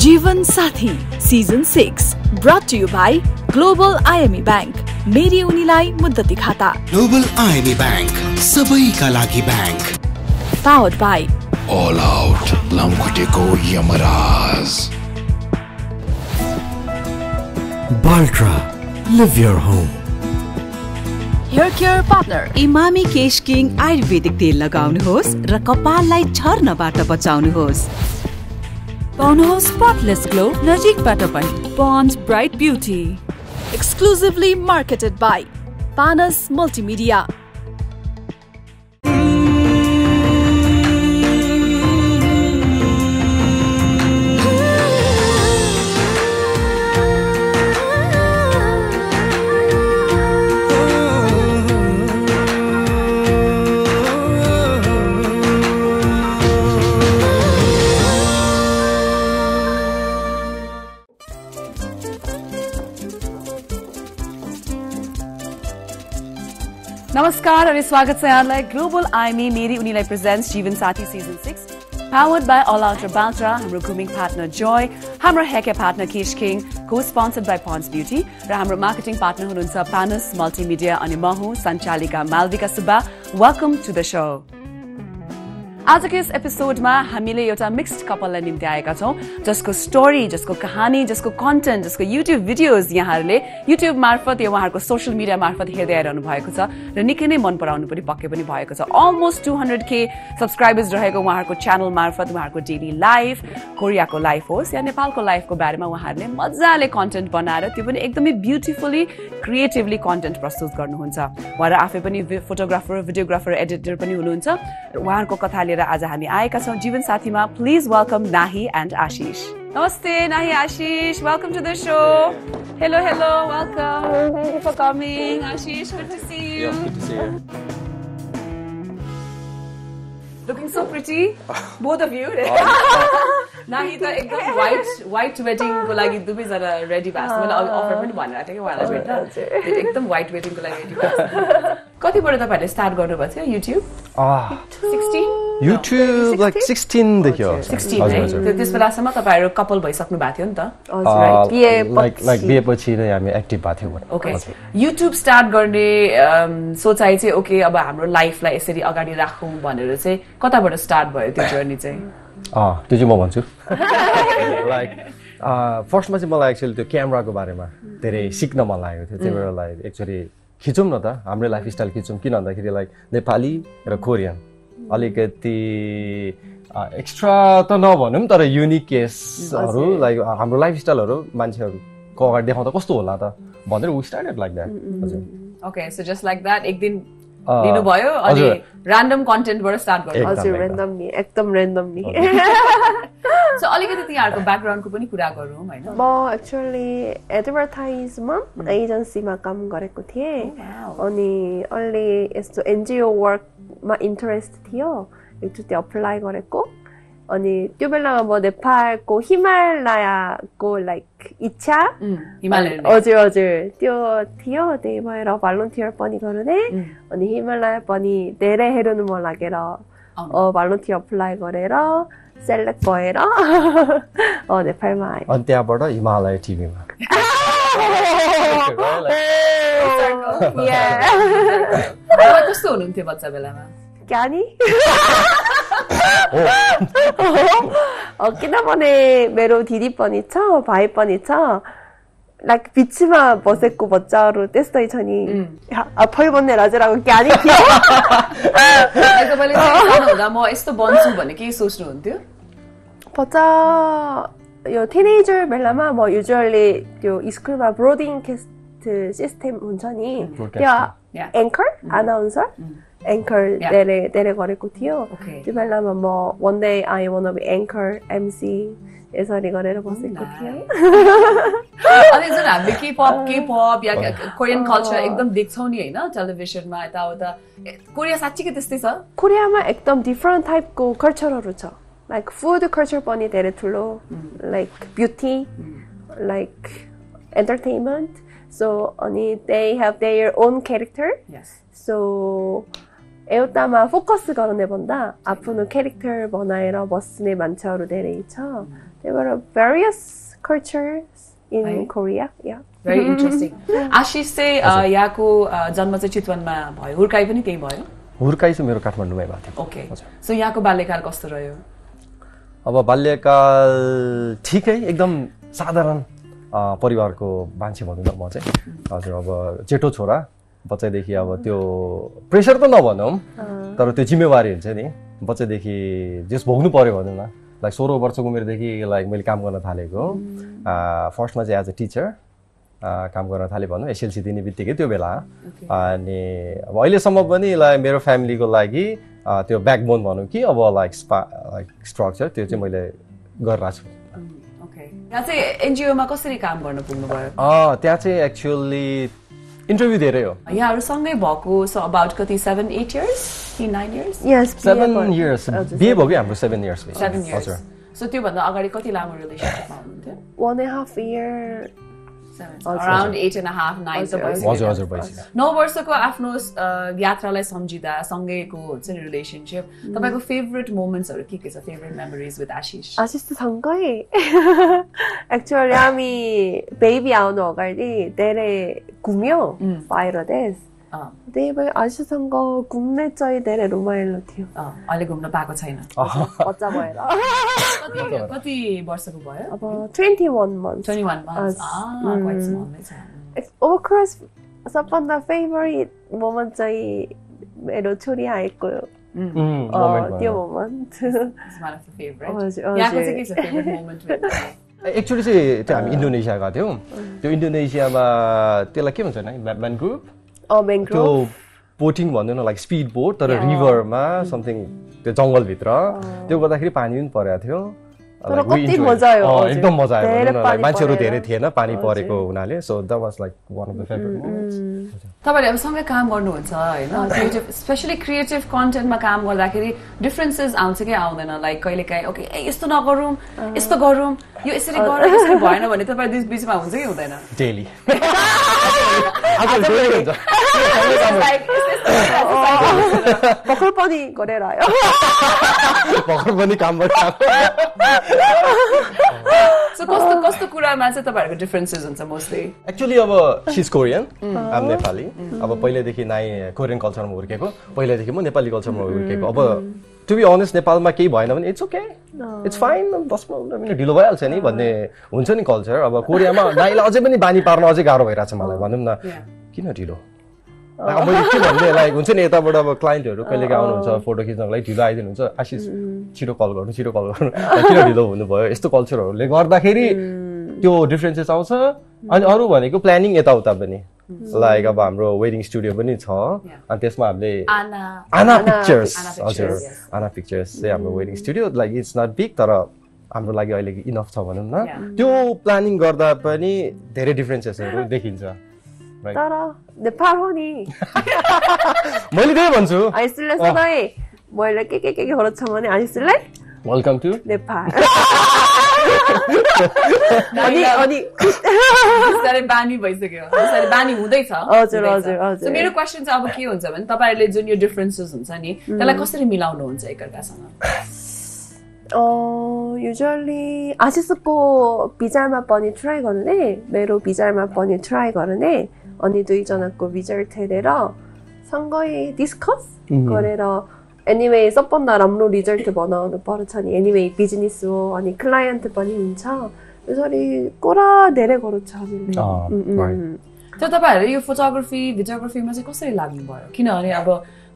Jeevan Saathi season six brought to you by global IME bank मेरी उनीलाई मुद्दती खाता। Global IME bank सबैका लागि bank powered by All out लामखुट्टेको यमराज। Baltra, live your home. Hair care partner Emami Kesh king Ayurvedic तेल लगाउनुहोस् र कपाललाई छर्नबाट बचाउनुहोस्। Bonho's Spotless Glow Najik Patapai, Bond's Bright Beauty. Exclusively marketed by Panas Multimedia. नमस्कार अनि स्वागत छ यहाँलाई ग्लोबल आइमी मेरी उनीलाई presents Jeevan Saathi season six powered by all outer बाल्ट्रा हाम्रो ग्रुमिङ पार्टनर जोय हाम्रो हेके पार्टनर केश किङ को स्पोन्सर्ड बाई पन्स ब्युटी र हाम्रो मार्केटिङ पार्टनर हुनुहुन्छ पानस मल्टिमिडिया अनि म हुँ सञ्चालिका Malvika Subba welcome to the show आजको यस एपिसोडमा हामीले एउटा मिक्स्ड कपाललाई निम्ति आएका छौँ जसको स्टोरी जसको कहानी जसको कन्टेन्ट जसको युट्युब भिडियोज यहाँहरूले युट्युब मार्फत या उहाँहरूको सोसियल मिडिया मार्फत हेर्दै आइरहनु भएको छ र निकै नै मन पराउनु पनि पक्कै पनि भएको छ। Almost two hundred K subscribers रहेको उहाँहरूको च्यानल मार्फत उहाँहरूको डेली लाइफ कोरियाको लाइफ होस् या नेपालको लाइफको बारेमा उहाँहरूले मजाले कन्टेन्ट बनाएर त्यो पनि एकदमै ब्युटिफुल्ली क्रिएटिभली कन्टेन्ट प्रस्तुत गर्नुहुन्छ। उहाँहरू आफै पनि फोटोग्राफर भिडियोग्राफर एडिटर पनि हुनुहुन्छ उहाँहरूको कथा लिएर आज हामी आएका छौँ जीवन साथीमा please welcome Nahee and Ashish नमस्ते Nahee Ashish welcome to the show hello hello welcome thank you for coming Ashish good to see you Looking so pretty, both of you. नाही त एकदम वाइट वाइट वेडिङको लागि दुवैजना ready भएको छ मैले offer पनि भनेर थिएँ कि उहाँलाई भेट्न एकदम वाइट वेडिङको लागि रेडी भएको कतिबाट तपाईँहरूले स्टार्ट गर्नुभएको थियो YouTube Ah, sixteen YouTube like 16 देखि हो सिक्सटिन हजुर है हजुर त्यो त्यस बेलासम्म तपाईँहरू कपाल भइसक्नु भएको थियो नि त Uh, like like बिहेपछि नै हामी एक्टिभ भएको थियौँ ओके युट्युब स्टार्ट गर्ने सोचाइ चाहिँ ओके अब हाम्रो लाइफलाई यसरी अगाडि राखौँ भनेर चाहिँ कताबाट स्टार्ट भयो त्यो जर्नी चाहिँ? त्यो चाहिँ म भन्छु। लाइक फर्स्टमा चाहिँ मलाई एक्चुअली त्यो क्यामराको बारेमा धेरै सिक्न मन लागेको थियो। त्यही भएर लाइक एकचोटि खिचौँ न त हाम्रै लाइफ स्टाइल खिचौँ। किन भन्दाखेरि लाइक नेपाली र कोरियन अलिकति एक्स्ट्रा त नभनौँ तर युनिक केसहरू लाइक हाम्रो लाइफ स्टाइलहरू मान्छेहरूको अगाडि देखाउँदा कस्तो होला त? भनेर वी स्टार्टेड लाइक द्याट हजुर। Okay so just like that एक दिन लिनुभयो अनि। ऱ्यान्डम कन्टेन्टबाट स्टार्ट गर्नु एकदम, हजुर एकदम। रेन्डमली एकदम रेन्डमली सो अलिकति तिनीहरूको ब्याकग्राउन्डको पनि कुरा गरौँ होइन? म एक्चुअली एडभर्टाइजमा एजेन्सीमा काम गरेको थिएँ। अनि अहिले यस्तो एनजिओ वर्कमा इन्ट्रेस्ट थियो एकचोटि अप्लाई गरेको। 언니 뚜벨라가 뭐 네팔고 히말라야고 like 이차 히말라야 어질 어질 뛰어 뛰어 네이마에라 발론티어 번이 거르네 언니 히말라야 번이 내래 해루는 몰라게라 어 발론티어 플라이 거래라 셀렉 거에라 어 네팔 마이 언때 아버라 히말라야 TV만 예. 아, 또 쏘는 대박 잡을라면. अनि त्यो बेलामा म नेपालको हिमालयको लाइक इच्छा उम्, हिमालयन हजुर हजुर त्यो थियो त्यही भएर भलन्टियर पनि गर्ने अनि हिमालय पनि धेरै हेर्नु मन लागेर भलन्टियर अप्लाई गरेर सेलेक्ट भएर अँ नेपालमा आएँ अनि त्यहाँबाट हिमालय टिभीमा तपाईँ कस्तो हुनुहुन्थ्यो बच्चा बेलामा ज्ञानी अँ, किनभने मेरो दिदी पनि छ भाइ पनि छ लाइक बिचमा बसेको बच्चाहरू त्यस्तै छ नि आफै भन्ने हजुरको ज्ञानी थियो अनि तपाईँले चाहिँ सानो हुँदा म यस्तो बन्छु भने के सोच्नुहुन्थ्यो बच्चा यो टिनेजर बेलामा म युजली त्यो स्कुलमा ब्रोडिङ सिस्टम हुन्छ नि त्यो Yeah. Anchor announcer anchor Yeah. धेरै धेरै गरेको थियो Okay. त्यो बेलामा म one day I wanna be anchor MC यसरी गरेर बसेको थिएँ अनि जुन हामीले के पप के पप या कोरियन कल्चर एकदम देख्छौँ नि होइन टेलिभिजनमा यताउता ए, कोरिया साँच्चीकै त्यस्तै छ कोरियामा एकदम डिफ्रेन्ट टाइपको कल्चरहरू छ लाइक फुड कल्चर पनि धेरै ठुलो like beauty like entertainment so अनि they have their own character yes so एउटामा फोकस गर्ने भन्दा आफ्नो क्यारेक्टर बनाएर बस्ने मान्छेहरू धेरै छ there were various cultures in है? Korea. Yeah. Very interesting Ashish चाहिँ यहाँको जन्म चाहिँ चितवनमा भयो हुर्काइ पनि त्यही भयो हुर्काइ चाहिँ मेरो काठमाडौँमै भएको थियो ओके सो यहाँको बाल्यकाल कस्तो रह्यो अब बाल्यकाल ठिकै एकदम साधारण अ, परिवारको मान्छे भनौँ न म चाहिँ। हजुर अब जेठो छोरा बच्चादेखि अब त्यो प्रेसर त नभनौँ तर त्यो जिम्मेवारी हुन्छ नि। बच्चादेखि जस भोग्नु पऱ्यो भनौँ न। लाइक सोह्र वर्षको उमेरदेखि लाइक मैले काम गर्न थालेको। फर्स्टमा चाहिँ एज अ टिचर काम गर्न थालेँ भनौँ एसएलसी दिने बित्तिकै त्यो बेला। अनि अब अहिलेसम्म पनि लाइक मेरो फ्यामिलीको लागि त्यो ब्याकबोन भनौँ कि अब लाइक स्पा लाइक स्ट्रक्चर त्यो चाहिँ मैले गरिरहेको छु। एनजिओमा कसरी काम गर्न त्यहाँ चाहिँ एक्चुअली इन्टरभ्यू धेरै हो? यहाँहरू सँगै भएको सो अबाउट कति सेभेन एट इयर्स कि nine years Yes. Seven years बिहे भयो कि हाम्रो सेभेन इयर्स सेभेन इयर्स हजुर सो त्योभन्दा अगाडि कति लामो रिलेसनसिपमा हुनुहुन्थ्यो? One and a half year. Around eight and half nine नौ वर्षको आफ्नो यात्रालाई सम्झिँदा सँगैको हुन्छ रिलेसनसिप hmm. तपाईँको फेभरेट मोमेन्ट्सहरू के के छ? Favourite memories with Ashish Ashish त सँगै। एक्चुअली हामी बेबी आउनु अगाडि धेरै घुम्यो hmm. बाहिर देश अँ त्यही भएर अहिलेसम्म घुम्नै चाहिँ धेरै रमाइलो थियो अहिले घुम्न पाएको छैन बच्चा भएर कति वर्षको भयो अब twenty one month twenty one month ओखराज सबभन्दा फेभरेट मोमेन्ट चाहिँ मेरो छोरी आएको त्यो मोमेन्ट एक्चुली चाहिँ त्यो हामी इन्डोनेसिया गएको थियौँ त्यो इन्डोनेसियामा त्यसलाई के भन्छ ब्याटम्यान ग्रुप त्यो बेङ्ग्रोभ बोटिङ भन्दैन लाइक स्पिड बोट तर रिभरमा समथिङ त्यो जङ्गलभित्र। त्यो गर्दाखेरि पानी पनि परेको थियो। एकदम मजा आयो मान्छेहरू। धेरै थिएन पानी। परेको हुनाले। So that was like one of the favourite तपाईँले अब सँगै काम गर्नुहुन्छ होइन? क्रिएटिभ स्पेसली क्रिएटिभ कन्टेन्टमा काम गर्दाखेरि डिफ्रेन्सेस आउँछ कि आउँदैन? लाइक कहिले काहीँ ओके ए यस्तो नगरौँ यस्तो गरौँ यो यसरी गर यसरी भएन भने तपाईँ बिच बिचमा हुन्छ कि हुँदैन? डेली भर्खर पनि गरेर आयो भर्खर पनि काम So कस्तो कस्तो कुरामा चाहिँ तपाईँहरूको डिफ्रेन्सेस हुन्छ मोस्टली एक्चुली अब सिज कोरियन आम नेपाली अब पहिल्यैदेखि नाइ कोरियन कल्चरमा हुर्केको पहिल्यैदेखि म नेपाली कल्चरमा हुर्केको अब टु बी अनेस्ट नेपालमा केही भएन भने इट्स ओके इट्स फाइन दस पन्ध्र मिनट ढिलो भइहाल्छ नि भन्ने हुन्छ नि कल्चर अब कोरियामा नाइलाई अझै पनि बानी पार्न अझै गाह्रो भइरहेको छ मलाई भनौँ न। किन ढिलो? अब मैले के भन्ने लाइक हुन्छ नि यताबाट अब क्लाइन्टहरू कहिले काहीँ आउनुहुन्छ फोटो खिच्नको लागि ढिलो आइदिनुहुन्छ आशिष छिटो कल गर्नु छिटो कल गर्नु। किन ढिलो हुनुभयो? यस्तो कल्चरहरूले गर्दाखेरि त्यो डिफ्रेन्सेस आउँछ। अनि अरू भनेको प्लानिङ यताउता पनि। लाइक अब हाम्रो वेडिङ स्टुडियो पनि छ। अनि त्यसमा हामीले आना पिक्चर्स Anna हजुर. आना पिक्चर्स चाहिँ हाम्रो wedding studio like it's not big तर हाम्रो लागि अहिले इनफ छ भनौँ न. त्यो प्लानिङ गर्दा पनि धेरै डिफ्रेन्सेसहरू देखिन्छ। Right. तर नेपाल हो नि। मैले त्यही भन्छु। मैले के के के के गर्छ भने आइसले वेलकम टु नेपाल अनि अनि बिस्तारै बानी भइसक्यो बिस्तारै बानी हुँदैछ हजुर। हजुर, हजुर। मेरो क्वेसन चाहिँ अब के हुन्छ भने तपाईँहरूले जुन यो डिफ्रेन्सेस हुन्छ नि त्यसलाई कसरी मिलाउनुहुन्छ एकअर्कासँग युजली आशिषको विचारमा पनि ट्राई गर्ने मेरो विचारमा पनि ट्राई गर्ने अनि दुईजनाको विचार हेरेर सँगै डिस्कस गरेर एनिवे सबभन्दा राम्रो रिजल्ट बनाउनु पर्छ नि एनिवे बिजनेस हो अनि क्लायन्ट पनि हुन्छ यसरी कुरा धेरै. उम्। त्यो तपाईँहरू यो फोटोग्राफी भिडियोग्राफीमा चाहिँ कसरी लाग्नु भयो किनभने अब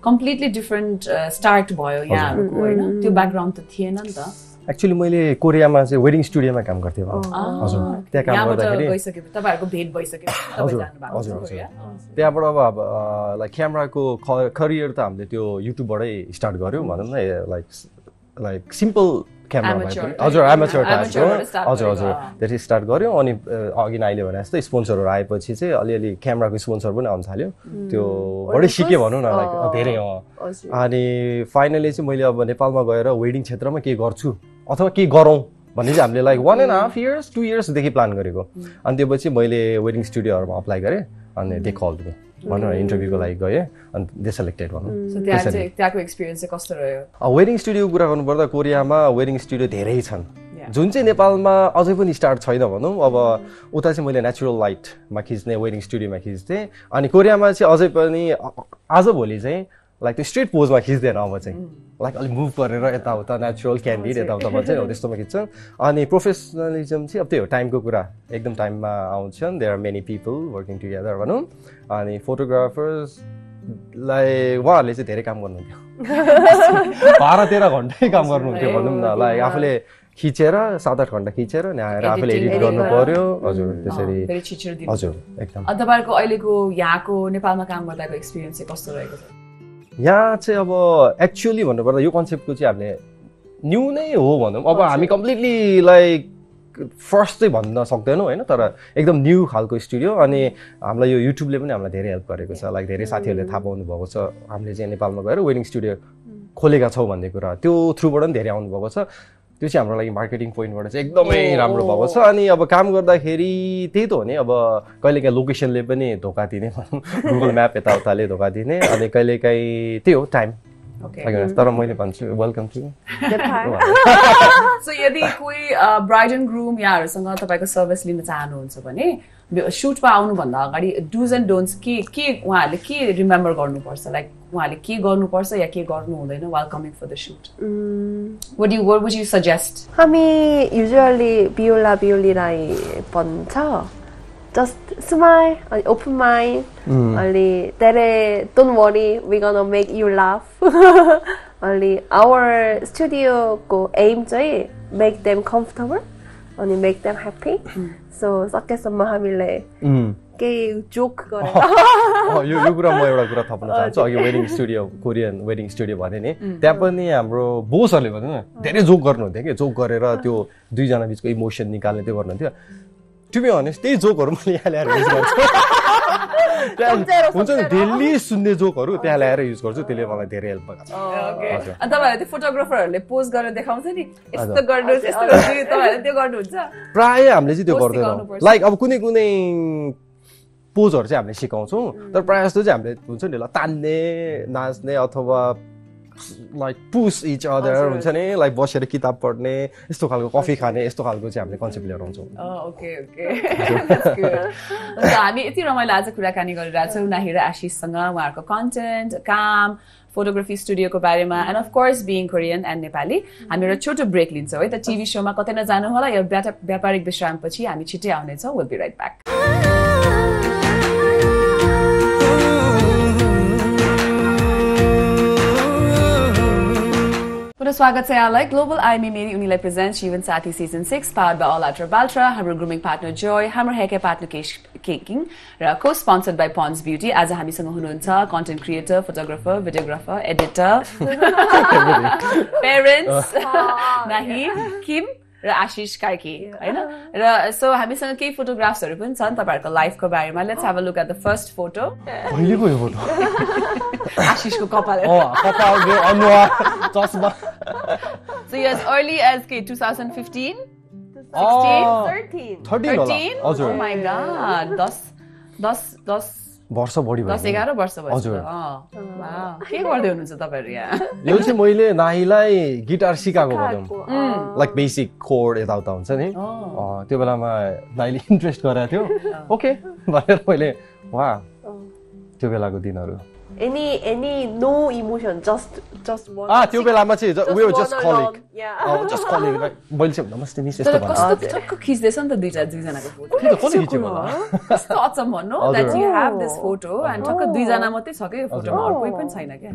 कम्प्लिटली डिफ्रेन्ट स्टार्ट भयो यहाँहरूको होइन त्यो ब्याकग्राउन्ड त थिएन नि त एक्चुली मैले कोरियामा चाहिँ वेडिङ स्टुडियोमा काम गर्थेँ हजुर। त्यहाँ काम यहाँबाट गर्दाखेरि हजुर, हजुर, हजुर। त्यहाँबाट अब अब लाइक क्यामराको करियर त हामीले त्यो युट्युबबाटै स्टार्ट गऱ्यौँ भनौँ न लाइक लाइक सिम्पल क्यामरा. हजुर एमेचर टाइपको हजुर हजुर। त्यसरी स्टार्ट गऱ्यौँ अनि अघि नै अहिले भने जस्तो स्पोन्सरहरू आएपछि चाहिँ अलिअलि क्यामराको स्पोन्सर पनि आउनु थाल्यो। त्यो बढी सिकेँ भनौँ न लाइक। धेरै अनि फाइनली चाहिँ मैले अब नेपालमा गएर वेडिङ क्षेत्रमा केही गर्छु। अथवा केही गरौँ भन्ने चाहिँ हामीले like one and half years two इयर्सदेखि plan गरेको। अनि त्यो पछि मैले वेडिङ स्टुडियोहरूमा अप्लाई गरेँ अनि दे कल भनौँ न इन्टरभ्यूको लागि गएँ अनि दे सेलेक्टेड भनौँ चाहिँ त्यहाँको एक्सपिरियन्स चाहिँ कस्तो रह्यो? वेडिङ स्टुडियोको कुरा गर्नुपर्दा कोरियामा वेडिङ स्टुडियो धेरै छन्। जुन चाहिँ नेपालमा अझै पनि स्टार्ट छैन भनौँ अब उता चाहिँ मैले नेचुरल लाइटमा खिच्ने वेडिङ स्टुडियोमा खिच्थेँ। अनि कोरियामा चाहिँ अझै पनि आजभोलि चाहिँ लाइक त्यो स्ट्रेट पोजमा खिच्दैन अब चाहिँ। लाइक अलिक मुभ गरेर यताउता नेचुरल क्यान्डिड यताउता भन्छ हो त्यस्तोमा खिच्छन् अनि प्रोफेसनलिजम चाहिँ अब त्यही हो टाइमको कुरा। एकदम टाइममा आउँछन् there are many people working together भनौँ। अनि फोटोग्राफर्सलाई उहाँहरूले चाहिँ धेरै काम गर्नुहुन्थ्यो। बाह्र तेह्र घन्टै काम गर्नुहुन्थ्यो भनौँ न। लाइक आफूले खिचेर सात आठ घन्टा खिचेर आएर आफूले एडिट गर्नु पर्यो। हजुर त्यसरी। छिचेर दिनु। हजुर एकदम। तपाईँहरूको अहिलेको यहाँको नेपालमा काम गर्दाको एक्सपिरियन्स चाहिँ कस्तो रहेको छ? यहाँ चाहिँ अब एक्चुअली भन्नुपर्दा यो कन्सेप्टको चाहिँ हामीले न्यू नै हो भनौँ। अब हामी कम्प्लिटली लाइक फर्स्ट चाहिँ भन्न सक्दैनौँ होइन तर एकदम न्यू खालको स्टुडियो अनि हामीलाई यो युट्युबले पनि हामीलाई धेरै हेल्प गरेको छ। लाइक धेरै साथीहरूले थाहा पाउनु भएको छ। हामीले चाहिँ नेपालमा गएर वेडिङ स्टुडियो खोलेका छौँ भन्ने कुरा। त्यो थ्रुबाट पनि धेरै आउनुभएको छ। त्यो चाहिँ हाम्रो लागि मार्केटिङ पोइन्टबाट चाहिँ एकदमै राम्रो भएको छ अनि अब काम गर्दाखेरि त्यही त हो नि। अब कहिलेकाहीँ लोकेसनले पनि धोका दिने भनौँ। गुगल म्याप यताउताले धोका दिने। अनि कहिलेकाहीँ त्यही हो टाइम ओके तर मैले भन्छु वेलकम टु सो यदि कोही ब्राइड एन्ड ग्रुम यहाँहरूसँग तपाईँको सर्भिस लिन चाहनुहुन्छ भने सुटमा आउनुभन्दा अगाडि डुज एन्ड डोन्ट्स के के उहाँहरूले के रिमेम्बर गर्नुपर्छ लाइक उहाँहरूले के गर्नुपर्छ या के गर्नु हुँदैन while coming for the shoot what you what would you suggest हामी युजली बियोला बियोलीलाई भन्छ जस्ट स्माइल अनि ओपन माइन्ड अनि धेरै don't worry we gonna make you laugh अनि आवर स्टुडियोको एम चाहिँ मेक देम कम्फर्टेबल अनि मेक देम ह्याप्पी सो सकेसम्म हामीले केही जोक गरेर यो यो कुरा म एउटा कुरा थप्न चाहन्छु अघि wedding studio Korean wedding studio भने नि त्यहाँ पनि हाम्रो बोसहरूले भनौँ न धेरै जोक गर्नुहुन्थ्यो कि जोक गरेर त्यो दुईजना बिचको इमोसन निकाल्ने त्यो गर्नुहुन्थ्यो टु बी अनेस्ट त्यही जोकहरू मैले यहाँ ल्याएर गर्छु त्यहाँ हुन्छ नि डेली सुन्ने जोकहरू त्यहाँ ल्याएर युज गर्छु त्यसले मलाई धेरै हेल्प भएको छ ओके हजुर। अनि तपाईँहरू त्यो फोटोग्राफरहरूले पोस्ट गरेर देखाउँछ नि यस्तो गर्नुहोस् तपाईँहरूले त्यो गर्नुहुन्छ प्राय हामीले चाहिँ त्यो गर्दैनौँ। लाइक अब कुनै कुनै पोजहरू चाहिँ हामीले सिकाउँछौँ तर प्रायः जस्तो चाहिँ हामीले हुन्छ नि ल तान्ने नाच्ने अथवा लाइक पुस इच अदर हुन्छ नि? लाइक बसेर किताब पढ्ने यस्तो खालको कफी खाने यस्तो खालको चाहिँ हामीले कन्सेप्ट लिएर आउँछौँ। Okay okay. हामी यति रमाइलो आज कुराकानी गरिरहेको छौँ। नाहि र आशिषसँग उहाँहरूको कन्टेन्ट काम फोटोग्राफी स्टुडियोको बारेमा and of course being Korean and Nepali हामी एउटा छोटो ब्रेक लिन्छौँ है। त टिभी सोमा कतै नजानु होला। यो व्यापा- व्यापारिक विश्रामपछि हामी छिट्टै आउनेछौँ। विल बी राइट ब्याक पुनः स्वागत छ यहाँलाई। ग्लोबल आइमी मेरी उनीलाई present Jiwan Sathi season six power by all outer बाल्ट्रा हाम्रो ग्रुमिङ पार्टनर जोय हाम्रो हेके पार्टनर केश केकिङ र को स्पोन्सर्ड बाई पन्स ब्युटी आज हामीसँग हुनुहुन्छ content creator photographer videographer editor parents Nahee Kim र आशिष कार्की होइन? र सो हामीसँग केही फोटोग्राफ्सहरू पनि छन् तपाईँहरूको लाइफको बारेमा. Let's have a look at the first photo कहिलेको यो फोटो आशिषको कपाल। कपाल अनुहार चस्मा। So yes, early as okay, 2015, thirteen thirteen होला? 13. हजुर। Oh my god, दस दस दस वर्ष बढी दस भयो एघार वर्ष भयो हजुर। के गर्दै हुनुहुन्छ तपाईँहरू यहाँ? यो चाहिँ मैले नाहीलाई गिटार सिकाएको भनौँ लाइक बेसिक कोड यताउता हुन्छ नि। त्यो बेलामा नाइले इन्ट्रेस्ट गराएको थियो। ओके भनेर मैले वा त्यो बेलाको दिनहरू। Any any no emotion just just आ त्यो बेलामा चाहिँ वे जस्ट कलिक या जस्ट कलिक मैले चाहिँ नमस्ते मिस यस्तो भन्नु कस्तो टक्क खिच्दैछ नि त दुईटा दुईजनाको फोटो कसले खिचेको होला कस्तो अचम्म no. That you have this photo and ठक्क दुईजना मात्रै छ क्या यो फोटोमा अरू कोही पनि छैन क्या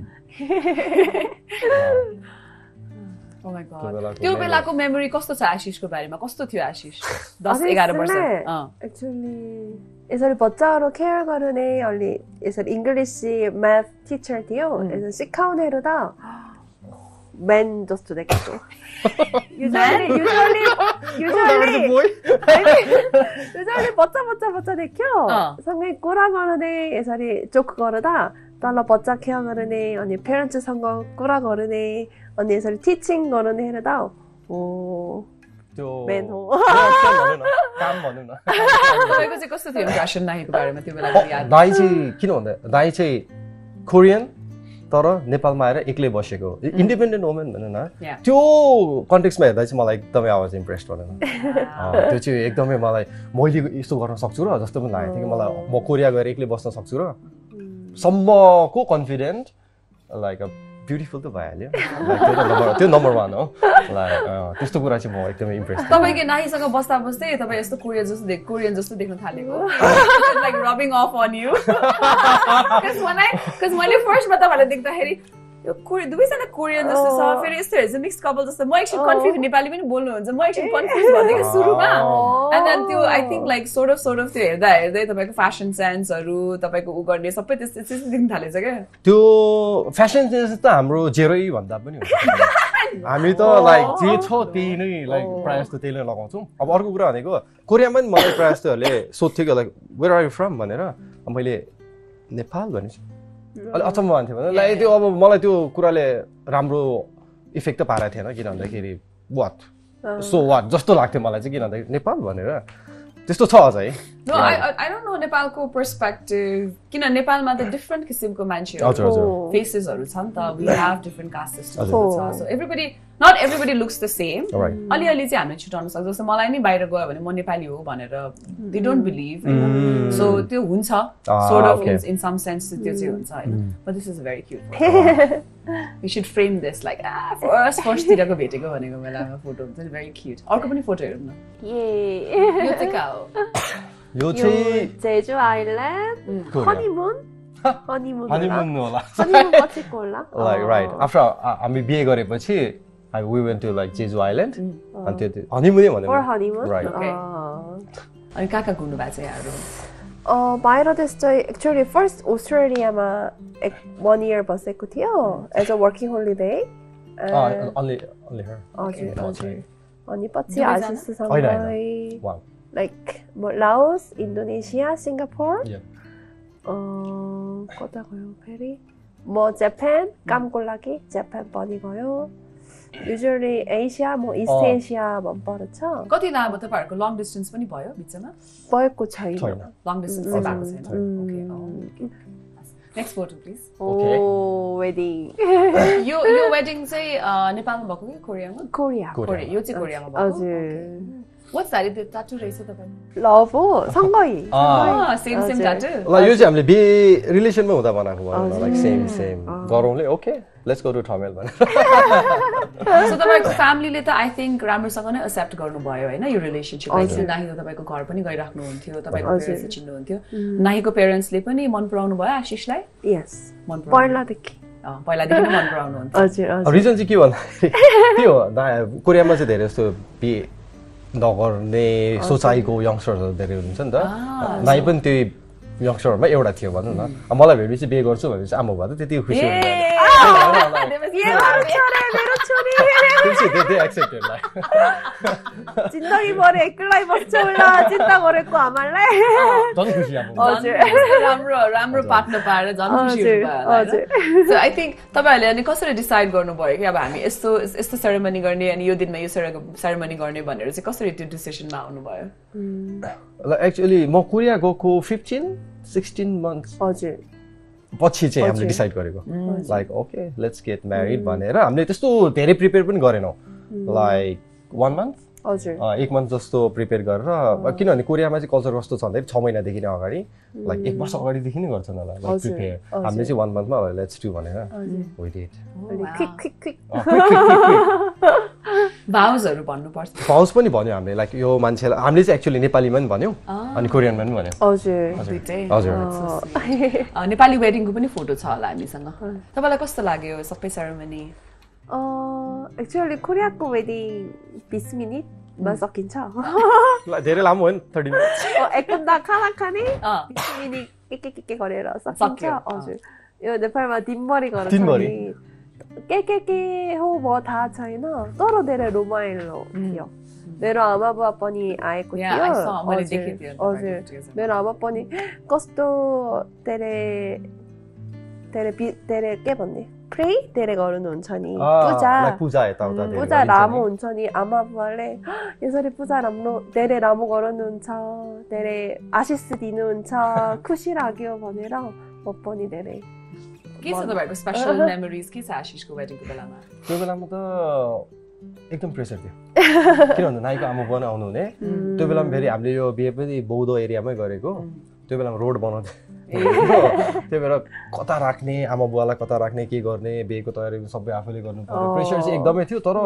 Oh my God. बेलाको त्यो memory। बेलाको मेमोरी कस्तो छ आशिषको बारेमा कस्तो थियो आशिष दस एघार वर्ष 그래서 버짜로 케어 가르네 얼리 그래서 잉글리시 math teacher 디요. 그래서 시카우네르다. 맨 저스트 내겠죠. 유저리 유저리 유저리 유저리 버짜 버짜 버짜 내켜. 성공 꾸라 거르네. 그래서 조크 거르다. 달러 버짜 케어 거르네. 언니 페런츠 성공 꾸라 거르네. 언니 그래서 티칭 거르네 해르다. 오. न, काम भनौँ न तपाईँको चाहिँ कस्तो थियो इम्प्रेसन नाहीको बारेमा त्यो याद दाई चाहिँ किन भन्दा दाई चाहिँ कोरियन तर नेपालमा आएर एक्लै बसेको इन्डिपेन्डेन्ट वुमेन भनौँ न. त्यो कन्टेक्समा हेर्दा चाहिँ मलाई एकदमै आवाज इम्प्रेस गरेन अँ, त्यो चाहिँ एकदमै मलाई मैले यस्तो गर्न सक्छु र जस्तो पनि लागेको थियो कि मलाई म कोरिया गएर एक्लै बस्न सक्छु र सम्मको कन्फिडेन्ट लाइक ब्युटिफुल त भइहाल्यो त्यो नम्बर वान हो त्यस्तो कुरा चाहिँ म एकदमै इम्प्रेस तपाईँको नाहीसँग बस्दा बस्दै तपाईँ यस्तो कोरियन जस्तो कोरियन जस्तो देख्न थालेको। Like rubbing off on you मैले फर्स्टमा तपाईँलाई देख्दाखेरि दुवैजना कोरियन जस्तो छ फेरि यस्तो हेर्छ मिक्स कपाल जस्तो। म एकछिन कन्फ्युज नेपाली पनि बोल्नुहुन्छ। म एकछिन कन्फ्युज कि सुरुमा। एन्ड देन त्यो I think like sort of त्यो हेर्दा हेर्दै तपाईँको फेसन सेन्सहरू तपाईँको उ गर्ने सबै त्यस्तो त्यस्तो देख्न थालेछ क्या। त्यो फेसन सेन्स त हाम्रो जेरै भन्दा पनि हुन्छ। हामी त लाइक जे छ त्यही नै लाइक प्रायः जस्तो त्यही नै लगाउँछौँ। अब अर्को कुरा भनेको कोरियामा पनि मलाई प्रायः जस्तोहरूले सोध्थ्यो कि like where are you from भनेर। मैले नेपाल भनेछु अलिक अचम्म मान्थ्यो भने लाइक त्यो अब मलाई त्यो कुराले राम्रो इफेक्ट त पारेको थिएन किन भन्दाखेरि वाट सो वाट जस्तो लाग्थ्यो मलाई चाहिँ किन भन्दाखेरि नेपाल भनेर त्यस्तो छ अझै। Don't know नेपालको पर्सपेक्टिभ किन नेपालमा त डिफ्रेन्ट किसिमको मान्छेहरू फेसेसहरू छ नि त। We have different caste systems हजुर। छ। So everybody not everybody looks the same अलिअलि चाहिँ हामीले छुट्याउन सक्छ जस्तो मलाई नै बाहिर गयो भने म नेपाली हो भनेर दे डोन्ट बिलिभ सो त्यो हुन्छ। इन सम सेन्स त्यो चाहिँ हुन्छ होइन? This is very cute you should frame this like first फर्स्टतिरको भेटेको भनेको बेलामा फोटो हुन्छ। भेरी क्युट अर्को पनि फोटो हेरौँ न। यो चाहिँ mm. होला। राइट आफ्टर uh, हामी बिहे गरेपछि we went to like Jeju island अनि त्यो भन्यो हनिमुन Right. Okay. अ, अनि कहाँ कहाँ घुम्नु भएको छ यहाँहरू बाहिर चाहिँ एक्चुअली फर्स्ट अस्ट्रेलियामा एक वान इयर बसेको थियो एज अ वर्किङ होलिडे अनि पछि? आशिषसँगै लाइक लाओस इन्डोनेसिया सिङ्गापुर कता गयो फेरि म जापान कामको लागि जापान पनि गयो युजली एसिया म इस्ट। एसिया पर्छ कति लामो तपाईँहरूको लङ डिस्टेन्स पनि भयो बिचमा भएको छैन लङ डिस्टेन्स भएको छैन. Next photo please. Oh wedding यो यो वेडिङ चाहिँ नेपालमा भएको कि कोरियामा कोरिया कोरिया। कोरिया यो चाहिँ कोरियामा भएको हजुर वाट्स त्यो टाटु रहेछ तपाईँ लभ हो सँगै। Same same. टाटु ल यो चाहिँ हामीले बिहे रिलेसनमा हुँदा बनाएको हजुर। Like same same गरौँले okay let's go to Thamel भनेर सो तपाईँको फ्यामिलीले त आई थिङ्क राम्रोसँग नै एक्सेप्ट गर्नुभयो होइन? यो रिलेसनसिप। नाही त तपाईँको घर पनि गइराख्नुहुन्थ्यो तपाईँको। पेरेन्ट्सले चिन्नुहुन्थ्यो नाहीको पेरेन्ट्सले पनि मन पराउनु भयो आशिषलाई? यस मन पराउनु पहिलादेखि। पहिलादेखि नै मन पराउनुहुन्थ्यो हजुर रिजन चाहिँ के भन्दाखेरि त्यो कोरियामा चाहिँ धेरै जस्तो बिहे नगर्ने सोचाइको यङ्स्टर्सहरू धेरै हुन्छ नि त नाइ पनि त्यही यङ्स्टरहरूमा एउटा थियो भनौँ न। मलाई भेटेपछि बिहे गर्छु भनेपछि आमा भयो त त्यति खुसी जिन्दगीभर एक्लै बस्छ चिन्ता गरेको हजुर। राम्रो राम्रो पार्टनर पाएर झन् खुसी हजुर, हुनुभयो सो आई थिङ्क तपाईँहरूले अनि कसरी डिसाइड गर्नुभयो कि अब हामी यस्तो यस्तो सेरेमनी गर्ने अनि यो दिनमा यो सेरेमनी गर्ने भनेर चाहिँ कसरी त्यो डिसिसनमा आउनुभयो? एक्चुअली म कोरिया गएको फिफ्टिन सिक्सटिन मन्थ्स हजुर। पछि चाहिँ हामीले डिसाइड गरेको। Like okay let's get married भनेर हामीले त्यस्तो धेरै प्रिपेयर पनि गरेनौँ। लाइक वान मन्थ हजुर। एक मन्थ जस्तो प्रिपेयर गरेर किनभने कोरियामा चाहिँ कल्चर कस्तो छ भन्दाखेरि छ महिनादेखि नै अगाडि लाइक एक वर्ष अगाडिदेखि नै गर्छन् होला लाइक प्रिपेयर। हामीले चाहिँ वान मन्थमा लेट्स डु भनेर. अनि क्विक क्विक क्विक भाउजहरू भन्नुपर्छ। भाउस पनि भन्यो हामीले लाइक यो मान्छेलाई हामीले चाहिँ एक्चुली नेपालीमा पनि भन्यौँ अनि कोरियनमा पनि भन्यौँ। हजुर। हजुर। नेपाली वेडिङको पनि फोटो छ होला हामीसँग। तपाईँलाई कस्तो लाग्यो सबै सेरेमनी एक्चुअली कोरियाको वेडिङ बिस मिनटमा सकिन्छ ल- धेरै लामो हो नि थर्टी मिनट अ, एक घन्टा खाना खाने अँ, बिस मिनट एक एक एक गरेर सकिन्छ सक्यो, हजुर यो नेपालमा दिनभरि गर्छ दिनभरि? नि के के के हो भयो थाहा छैन तर धेरै रमाइलो थियो मेरो आमा बुवा पनि आएको Yeah, थियो I saw. मैले हजुर, देखेको थिएँ हजुर तपाईँको मेरो आमा पनि कस्तो धेरै धेरै पि- धेरै के भन्ने प्रे धेरै गर्नुहुन्छ नि पूजा पूजा यताउता धेरै पूजा राम्रो। हुन्छ नि आमा बुवाले यसरी पूजा राम्रो धेरै राम्रो गराउनुहुन्छ धेरै आशिष दिनुहुन्छ खुसी लाग्यो भनेर म पनि धेरै के छ तपाईँहरूको स्पेसल मेमोरिज के छ आशिषको वेडिङको बेलामा त्यो बेलामा त एकदम प्रेसर थियो किन भन्दा नाइको आमा बुवा आउनुहुने त्यो बेलामा फेरि हामीले यो बिहे पनि बौद्ध एरियामै गरेको त्यो बेलामा रोड बनाउँथ्यो त्यही भएर कता राख्ने आमा बुवालाई कता राख्ने के गर्ने बिहेको तयारी सबै आफूले गर्नु पर्यो। प्रेसर चाहिँ एकदमै थियो तर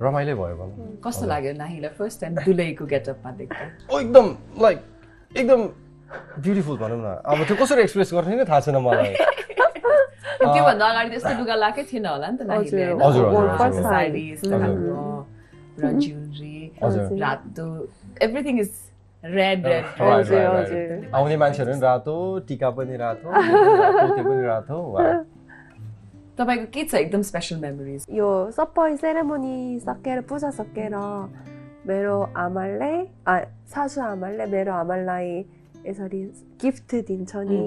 रमाइलो भयो भनौँ। कस्तो लाग्यो नाहीलाई फर्स्ट टाइम दुलैको गेटअपमा देख्दा? ओ एकदम लाइक एकदम ब्युटिफुल भनौँ न। अब त्यो कसरी एक्सप्रेस गर्ने नै थाहा छैन मलाई। त्योभन्दा अगाडि त्यस्तो लुगा लगाएकै थिएन होला नि त ज्वेलरी। रातो। Everything is red red Right, right, हजुर, right. हजुर। आउने मान्छेहरू पनि रातो टिका पनि रातो कुर्ती पनि रातो वा। तपाईँको के छ एकदम स्पेसल मेमोरिज यो सबै सेरेमोनी सकेर पूजा सकेर मेरो आमाले आ, सासु आमाले मेरो आमालाई यसरी गिफ्ट दिन्छ नि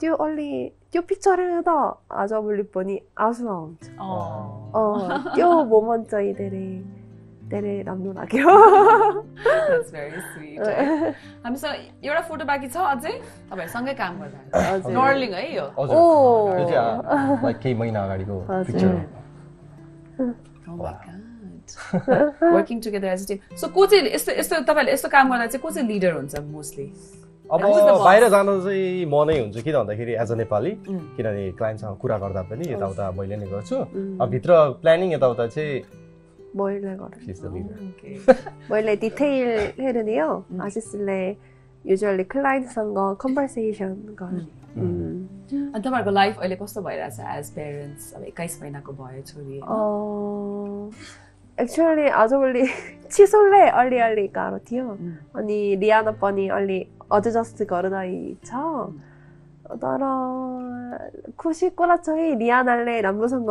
त्यो अलि त्यो पिक्चर हेर्दा आजभोलि पनि आँसु आउँछ अँ, त्यो मोमेन्ट चाहिँ धेरै धेरै राम्रो लाग्यो That's very sweet. है। हामीसँग एउटा फोटो बाँकी छ अझै तपाईँहरूसँगै काम गर्दा। नर्लिङ है यो केही महिना अगाडिको Oh together as a team. So को चाहिँ यस्तो यस्तो तपाईँहरूले यस्तो काम गर्दा चाहिँ को चाहिँ लिडर हुन्छ मोस्टली अब? बाहिर जान चाहिँ म नै हुन्छु किन भन्दाखेरि एज अ नेपाली किनभने क्लाइन्टसँग कुरा गर्दा पनि यताउता मैले नै गर्छु अब भित्र प्लानिङ यताउता चाहिँ मैले गरेँ she's the leader. मैले डिटेल हेर्ने हो आशिषले युजली क्लाइन्टसँग कन्भर्सेसन गर्ने उम्. अनि तपाईँहरूको लाइफ अहिले कस्तो भइरहेछ एज पेरेन्ट्स अब एक्काइस महिनाको भयो छोरी होइन? एक्चुअली आजभोलि चिसोले अलिअलि गाह्रो थियो अनि रियाना पनि अलि अझ जस्तो गर्दैछ तर खुसी कुरा चाहिँ रियानाले राम्रोसँग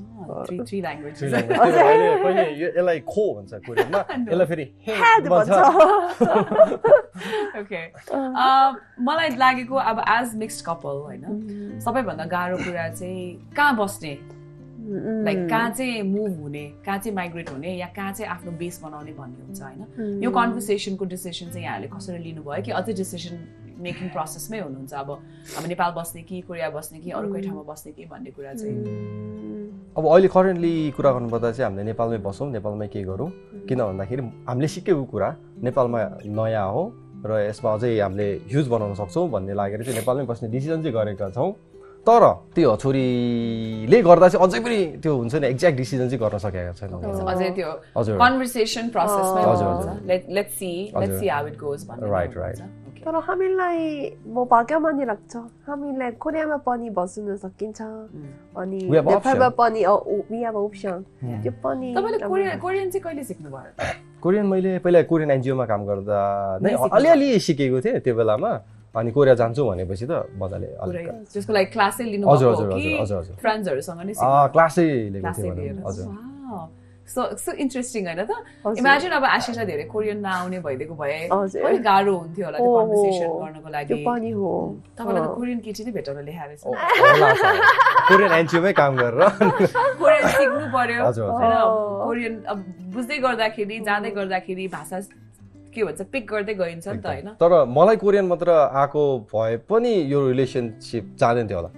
यो- यसलाई खो भन्छ कोरियनमा यसलाई फेरि ओके मलाई लागेको अब एज मिक्स्ड कपल होइन? सबैभन्दा गाह्रो कुरा चाहिँ कहाँ बस्ने? लाइक कहाँ चाहिँ मुभ हुने? कहाँ चाहिँ माइग्रेट हुने? या कहाँ चाहिँ आफ्नो बेस बनाउने भन्ने हुन्छ होइन? यो कन्भर्सेसनको डिसिसन चाहिँ यहाँहरूले कसरी लिनुभयो कि अझै डिसिसन मेकिङ प्रोसेसमै हुनुहुन्छ? अब अब नेपाल बस्ने कि कोरिया बस्ने कि अरू कोही ठाउँमा बस्ने कि भन्ने कुरा चाहिँ। अब अहिले करेन्टली कुरा गर्नुपर्दा चाहिँ हामीले नेपालमै बसौँ नेपालमै के गरौँ किन भन्दाखेरि हामीले सिकेको कुरा नेपालमा नयाँ हो र यसमा अझै हामीले ह्युज बनाउन सक्छौँ भन्ने लागेर चाहिँ नेपालमै बस्ने डिसिजन चाहिँ गरेका छौँ तर त्यो छोरीले गर्दा चाहिँ अझै पनि त्यो हुन्छ नि एक्ज्याक्ट डिसिजन चाहिँ गर्न सकेका छैनौँ अझै त्यो हजुर कन्भर्सेसन प्रोसेसमै हजुर, हुन्छ हजुर। लेट लेट्स सी लेट्स हजुर। सी हाउ इट गोज भन्ने Right, हुन्छ। right. Okay. तर हामीलाई म भाग्यमानी लाग्छ हामीलाई कोरियामा पनि बस्न सकिन्छ अनि नेपालमा. पनि अप्सन त्यो कोरियन चाहिँ कहिले सिक्नुभयो कोरियन मैले पहिला कोरियन एनजिओमा काम गर्दा नै अलिअलि सिकेको थिएँ त्यो बेलामा अनि कोरिया जान्छु भनेपछि त मजाले क्लासै लिनु हजुर, भएको हजुर, हो कि हजुर, हजुर। फ्रेन्ड्सहरूसँग क्लासै लिएको थिएँ। हजुर सो सो इन्ट्रेस्टिङ होइन त। इमेजिन अब आशिषलाई धेरै कोरियन नआउने भइदिएको भए। अलिक गाह्रो हुन्थ्यो होला त्यो कन्भर्सेसन। गर्नको लागि पनि हो तपाईँलाई त। कोरियन केटी नै भेटाउन त। कोरियन एनजिओमै काम गरेर कोरियन सिक्नु पर्यो। कोरियन अब बुझ्दै गर्दाखेरि जाँदै गर्दाखेरि भाषा के भन्छ पिक गर्दै गइन्छ नि त होइन तर मलाई कोरियन मात्र आएको भए पनि यो रिलेसनसिप जाँदैन थियो होला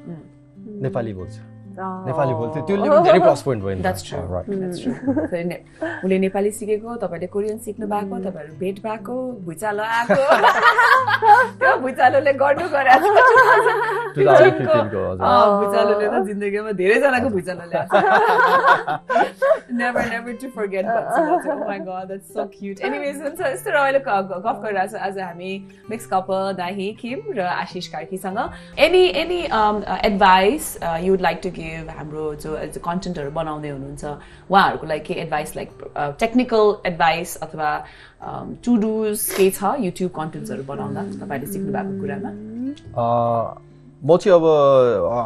नेपाली बोल्छ। नेपाली बोल्थ्यो पनि धेरै प्लस पोइन्ट भयो। That's. That's. फेरि ने- उसले नेपाली सिकेको तपाईँले कोरियन सिक्नु भएको तपाईँहरू भेट भएको भुइँचालो आएको। त्यो भुइँचालोले गर्नु गराएको। 2015 को, हजुर। भुइँचालोले त जिन्दगीमा धेरैजनाको भुइँचालो ल्याएको नेभर नेभर टु फर्गेट भन्छ ओ my god that's so cute anyways हुन्छ यस्तो रमाइलो गफ गरिरहेको छ। आज हामी मिक्स कपाल दाही किम र Ashish कार्कीसँग। Any any advice you'd like to give हाम्रो जो कन्टेन्टहरू बनाउँदै हुनुहुन्छ उहाँहरूको लागि के एडभाइस लाइक टेक्निकल एडभाइस अथवा टु डुज के छ युट्युब कन्टेन्ट्सहरू बनाउँदा तपाईँले सिक्नु भएको कुरामा म चाहिँ अब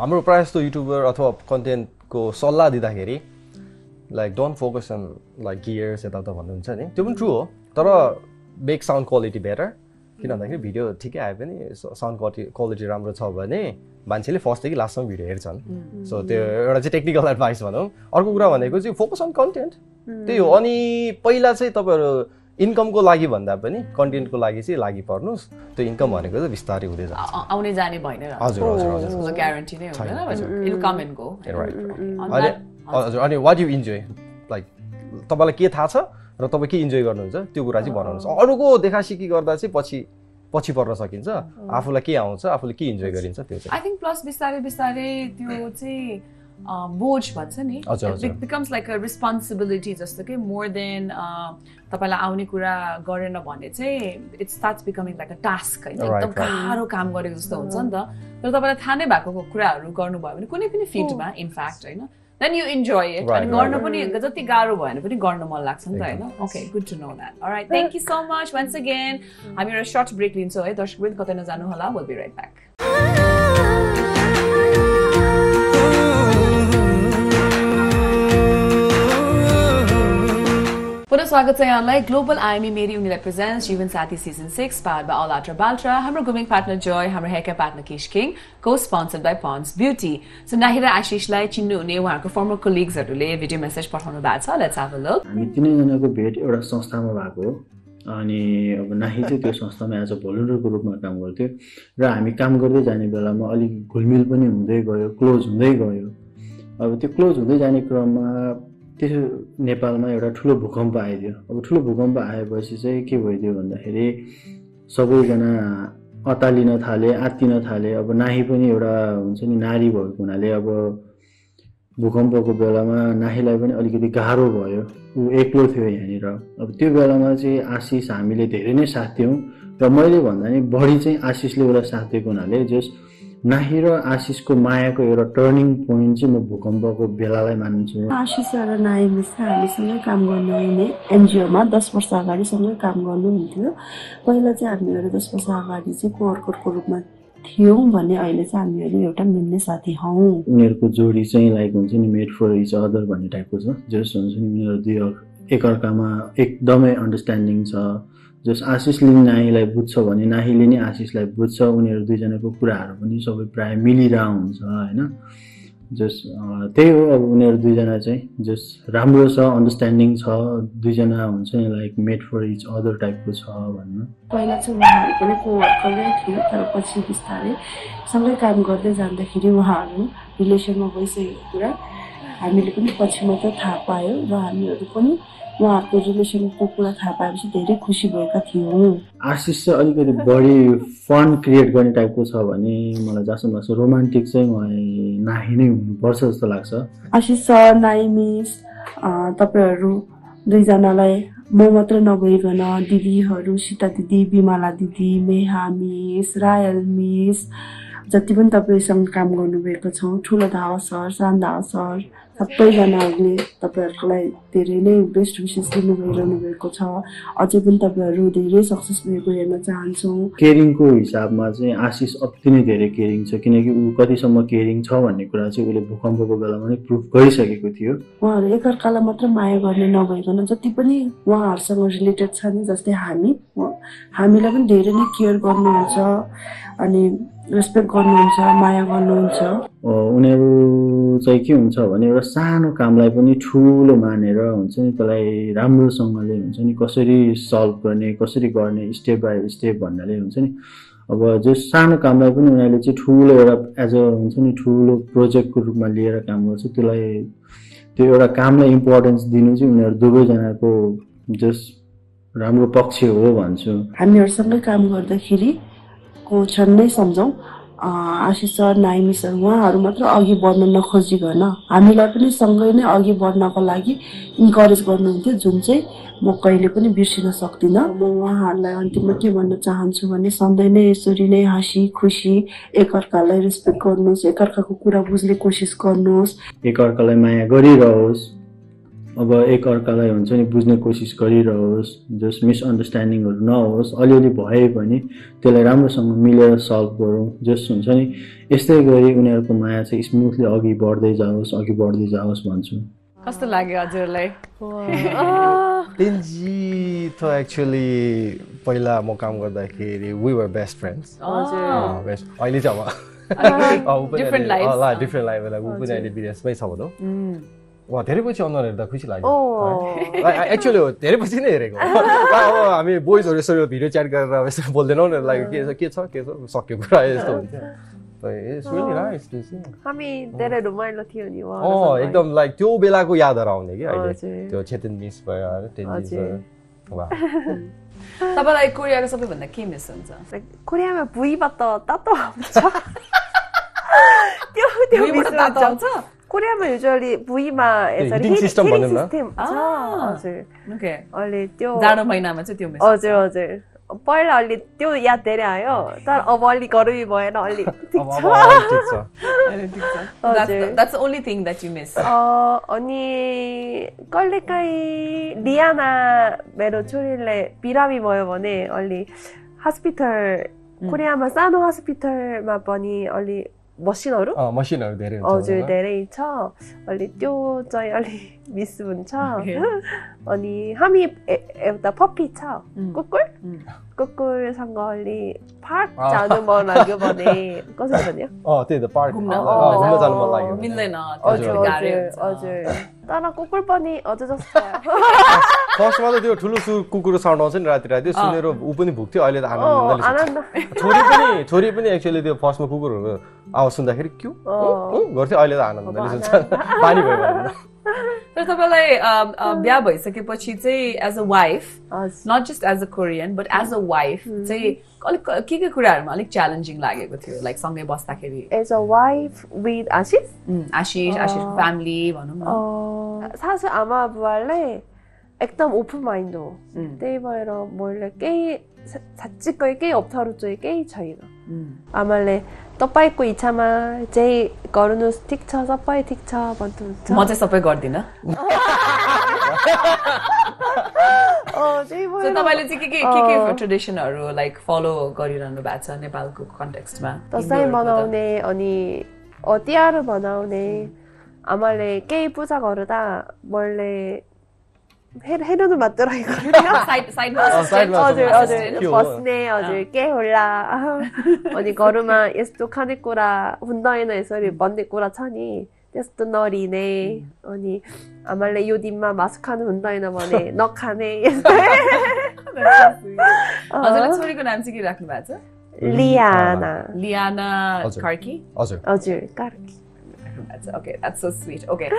हाम्रो प्रायः जस्तो युट्युबर अथवा कन्टेन्टको सल्लाह दिँदाखेरि like don't focus on like gears यताउता भन्नुहुन्छ नि। त्यो पनि ट्रु हो तर मेक साउन्ड क्वालिटी बेटर किन भन्दाखेरि भिडियो ठिकै आयो भने साउन्ड क्वालिटी क्वालिटी राम्रो छ भने मान्छेले फर्स्टदेखि लास्टसम्म भिडियो हेर्छन्। सो त्यो एउटा चाहिँ टेक्निकल एडभाइस भनौँ। अर्को कुरा भनेको चाहिँ फोकस अन कन्टेन्ट त्यही हो। अनि पहिला चाहिँ तपाईँहरू इन्कमको लागि भन्दा पनि कन्टेन्टको लागि चाहिँ लागि पर्नुहोस्। त्यो इन्कम भनेको चाहिँ बिस्तारै हुँदै जान्छ। आउने जाने भएन हजुर, हजुर। ग्यारेन्टी नै हजुर। अनि वाट यु इन्जोय लाइक तपाईँलाई के थाहा छ? र तपाईँ के इन्जोय गर्नुहुन्छ? त्यो कुरा चाहिँ बनाउनुहोस् अरूको देखासिकी गर्दा चाहिँ पछि पछि पर्न सकिन्छ। आफूलाई के आउँछ आफूले के इन्जोय गरिन्छ त्यो चाहिँ। आई थिङ्क प्लस बिस्तारै बिस्तारै त्यो चाहिँ बोझ भन्छ नि। बिकम्स लाइक अ रिस्पोन्सिबिलिटी जस्तो कि मोर देन तपाईँलाई आउने कुरा गरेन भने चाहिँ it's starts becoming like a task होइन। एकदम. गाह्रो काम गरेको जस्तो हुन्छ नि त। तर तपाईँलाई थाहा नै भएको कुराहरू गर्नुभयो भने कुनै पनि फिल्डमा इनफ्याक्ट होइन। Then you enjoy it Right, अनि right, गर्न पनि जति गाह्रो भयो भने पनि गर्न मन लाग्छ नि त होइन okay good to know that right thank you so much once again हामी एउटा सर्ट ब्रेक लिन्छौँ है दर्शक कतै नजानु होला विल बी राइट ब्याक पुनः स्वागत छ यहाँलाई। ग्लोबल आइएमई मेरी उनीलाई present Jeevan Saathi season six power by all utter बाल्ट्रा हाम्रो ग्रुमिङ पार्टनर जोय हाम्रो हेका पार्टनर किस किङ को sponsored by funs beauty so नाहिरा आशिषलाई चिन्नुहुने उहाँहरूको फर्मर कोलिग्सहरूले भिडियो मेसेज पठाउनु भएको छ। लेट्स हेभ अ लुक हामी तिनैजनाको भेट एउटा संस्थामा भएको हो। अनि अब नाही चाहिँ त्यो संस्थामा एज अ भोलिन्टियरको रूपमा काम गर्थ्यो। र हामी काम गर्दै जाने बेलामा अलिक घुलमिल पनि हुँदै गयो क्लोज हुँदै गयो। अब त्यो क्लोज हुँदै जाने क्रममा त्यो नेपालमा एउटा ठुलो भूकम्प आइदियो। अब ठुलो भूकम्प आएपछि चाहिँ के भइदियो भन्दाखेरि सबैजना अतालिन थाले आत्तिन थाले अब नाही पनि एउटा हुन्छ नि नारी भएको हुनाले अब भूकम्पको बेलामा नाहीलाई पनि अलिकति गाह्रो भयो। ऊ एक्लो थियो यहाँनिर। अब त्यो बेलामा चाहिँ आशिष हामीले धेरै नै साथ दियौँ र मैले भन्दा नि बढी चाहिँ आशिषले उसलाई साथ दिएको हुनाले जस नाही र आशिषको मायाको एउटा टर्निङ पोइन्ट चाहिँ म भूकम्पको बेलालाई मान्छु। आशिष र मिस चाहिँ हामीसँगै काम गर्नु हुने एनजिओमा दस वर्ष अगाडि सँगै काम गर्नुहुन्थ्यो। पहिला चाहिँ हामीहरू दस वर्ष अगाडि चाहिँ कोवर्करको रूपमा थियौँ भने अहिले चाहिँ हामीहरू एउटा मिल्ने साथी हौँ। उनीहरूको जोडी चाहिँ लाइक हुन्छ नि मेड फर इच अदर भन्ने टाइपको छ। जस हुन्छ नि उनीहरू दुई एकअर्कामा एकदमै अन्डरस्ट्यान्डिङ छ। जस आशिषले नि नाहीलाई बुझ्छ भने नाहीले नि आशिषलाई बुझ्छ उनीहरू दुईजनाको कुराहरू पनि सबै प्राय मिलिरहेको हुन्छ होइन? जस त्यही हो अब उनीहरू दुईजना चाहिँ जस राम्रो छ अन्डरस्ट्यान्डिङ छ दुईजना हुन्छ नि like made for each other टाइपको छ भन्न। पहिला चाहिँ उहाँहरू पनि कोवर्करै थियो तर पछि बिस्तारै सँगै काम गर्दै जाँदाखेरि उहाँहरू रिलेसनमा गइसकेको कुरा हामीले पनि पछि मात्र थाहा पायौँ र हामीहरू पनि उहाँहरूको रिलेसनको कुरा थाहा पाएपछि धेरै खुसी भएका थियौँ आशिष चाहिँ अलिकति बढी फन क्रिएट गर्ने टाइपको छ भने मलाई जहाँसम्म लाग्छ रोमान्टिक चाहिँ मलाई नाहि नै हुनुपर्छ जस्तो लाग्छ आशिष सर नाइ मिस तपाईँहरू दुईजनालाई म मात्र नभइकन दिदीहरू सीता दिदी बिमला दिदी मेहा मिस रायल मिस जति पनि तपाईँसँग काम गर्नुभएको छ ठुलो धावा सर सानो धावा सर सबैजनाहरूले तपाईँहरूकोलाई धेरै नै बेस्ट विसेस दिनु भइरहनु भएको छ। अझै पनि तपाईँहरू धेरै सक्सेस भएको हेर्न चाहन्छौँ। केरिङको हिसाबमा चाहिँ आशिष अति नै धेरै केरिङ छ किनकि ऊ कतिसम्म केरिङ छ भन्ने कुरा चाहिँ उसले भूकम्पको बेलामा नै प्रुभ गरिसकेको थियो। उहाँहरू एकअर्कालाई मात्र माया गर्ने नभइकन जति पनि उहाँहरूसँग रिलेटेड छ नि जस्तै हामी हामीलाई पनि धेरै नै केयर गर्नुहुन्छ। अनि रेस्पेक्ट गर्नुहुन्छ माया गर्नुहुन्छ। उनीहरू चाहिँ के हुन्छ भने एउटा सानो कामलाई पनि ठुलो मानेर हुन्छ नि त्यसलाई राम्रोसँगले हुन्छ नि कसरी सल्भ गर्ने कसरी गर्ने स्टेप बाई स्टेप भन्नाले हुन्छ नि। अब जो सानो कामलाई पनि उनीहरूले चाहिँ ठुलो एउटा एज अ हुन्छ नि ठुलो प्रोजेक्टको रूपमा लिएर काम गर्छ त्यसलाई त्यो एउटा कामलाई इम्पोर्टेन्स दिनु चाहिँ उनीहरू दुवैजनाको जस राम्रो पक्ष हो भन्छु। हामीहरूसँगै काम गर्दाखेरि को क्षण नै सम्झौँ आशिष सर नाइमी सर उहाँहरू मात्र अघि बढ्न नखोजिकन हामीलाई पनि सँगै नै अघि बढ्नको लागि इन्करेज गर्नुहुन्थ्यो जुन चाहिँ म कहिले पनि बिर्सिन सक्दिनँ। म उहाँहरूलाई अन्तिममा के भन्न चाहन्छु भने सधैँ नै यसरी नै हाँसी खुसी एकअर्कालाई रेस्पेक्ट गर्नुहोस् एकअर्काको कुरा बुझ्ने कोसिस गर्नुहोस्। एकअर्कालाई माया गरिरहोस्। अब एकअर्कालाई हुन्छ नि बुझ्ने कोसिस गरिरहोस् जस मिसअन्डरस्ट्यान्डिङहरू नहोस् अलिअलि भए पनि त्यसलाई राम्रोसँग मिलेर सल्भ गरौँ जस हुन्छ नि यस्तै गरी उनीहरूको माया चाहिँ स्मुथली अघि बढ्दै जाओस् अघि बढ्दै जाओस् भन्छु। कस्तो लाग्यो हजुरलाई? तेन्जी त एक्चुली पहिला म काम गर्दाखेरि we were best friends best अहिले चाहिँ अब। डिफ्रेन्ट लाइफ होला ऊ पनि अहिले विदेशमै छ भनौँ। वा धेरै पछि अनुहार हेर्दा खुसी लाग्यो एक्चुअली हो धेरै पछि नै हेरेको हो। अब हामी बोइजहरू यसरी भिडियो च्याट गरेर यसरी बोल्दैनौँ नि लाइक के छ के छ के छ सक्यो कुरा यस्तो हुन्थ्यो। एकदम लाइक त्यो बेलाको यादहरू आउने कि अहिले। त्यो चेतन मिस भयो तपाईँलाई कोरियाको सबैभन्दा के मिस हुन्छ कोरियामा भुइँबाट तातो आउँछ त्यो त्यो भुइँबाट मिस तातो हुन्छ। आउँछ कोरियामा युजली भुइँमा यसरी heating system heating भनौँ न। system छ Ah. हजुर ओके अहिले त्यो जाडो महिनामा चाहिँ त्यो मिस हजुर हजुर पहिला अलि त्यो याद धेरै आयो तर अब अलिक अरू भएन अलि ठिक अब छ अब अलिक ठिक छ हजुर। That's only thing that you miss अँ, अनि कहिलेकाहीँ डियाना मेरो छोरीले बिरामी भयो भने अलि हस्पिटल कोरियामा सानो हस्पिटलमा पनि अलि मसिनहरू अँ, मसिनहरू धेरै हुन्छ हजुर भनौँ न। धेरै छ अलि त्यो चाहिँ अलि मिस हुन्छ अनि हामी एउटा पप्पी छ कुकुर कुकुरसँग अलि पार्क। जानु मन लाग्यो भने कसरी भन्यो अँ त्यही त पार्क जानु मन लाग्यो। मिल्दैन हजुर हजुर। हजुर तर कुकुर पनि हजुर जस्तो फर्स्टमा त त्यो ठुलो सु कुकुरको साउन्ड आउँछ नि राति राति सुनेर ऊ पनि भुक्थ्यो अहिले त। आनन्द छोरी पनि छोरी पनि एक्चुअली त्यो फर्स्टमा कुकुरहरूको आवाज सुन्दाखेरि क्यु। गर्थ्यो अहिले त आनन्दले सुन्छ बानी भयो भनौँ। तर तपाईँलाई बिहा भइसकेपछि चाहिँ as a wife not just as a Korean but as a wife चाहिँ अलिक के के कुराहरूमा अलिक च्यालेन्जिङ लागेको थियो लाइक सँगै बस्दाखेरि as a wife with Ashish Ashish आशिषको family भनौँ न सासु आमा बुवाले एकदम ओपन माइन्ड हो त्यही भएर मैले केही साँच्चीकै केही अप्ठ्यारो चाहिँ केही छैन आमाले तपाईँको इच्छामा चाहिँ गर्नुहोस् ठिक छ सबै ठिक छ भन्नुहुन्छ म चाहिँ सबै गर्दिनँ तपाईँले चाहिँ के के के के ट्रेडिसनहरू लाइक फलो गरिरहनु भएको छ नेपालको कन्टेक्स्टमा दसैँ मनाउने अनि तिहार मनाउने आमाले केही पूजा गर्दा मैले 해련을 맞더라 이거든요. 아, 사이드 사이드 아, 어제 어제 버스네 어제 깨 올라. 어디 걸음아 예스도 카네꾸라 훈더에나 예서리 음. 먼데꾸라 천이 예스도 너리네. 음. 어니 아말레 요디마 마스카는 훈더에나 번에 너 카네 예스도. 어제는 소리가 남지기 라키 맞아? 리아나. 리아나 카르키? 어제. 어제 카르키. That's so sweet okay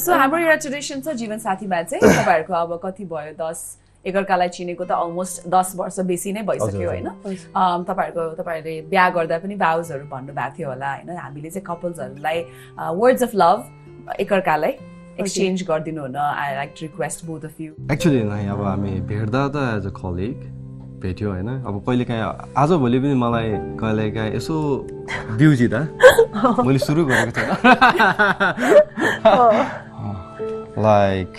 so हाम्रो एउटा ट्रेडिसन छ जीवन साथीमा चाहिँ तपाईँहरूको अब कति भयो? दस एकअर्कालाई चिनेको त अलमोस्ट दस वर्ष बेसी नै भइसक्यो होइन? Um, तपाईँहरूको तपाईँहरूले बिहा गर्दा पनि भाउजहरू भन्नुभएको थियो होला होइन? हामीले चाहिँ कपल्सहरूलाई वर्ड्स अफ लभ एकअर्कालाई एक्सचेन्ज गरिदिनु हुन I like request both of you actually नै अब हामी भेट्दा त एज अ कलिग भेट्यो होइन? अब कहिलेकाहीँ आजभोलि पनि मलाई कहिलेकाहीँ यसो बिउजिँदा मैले सुरु गरेको थिएँ। लाइक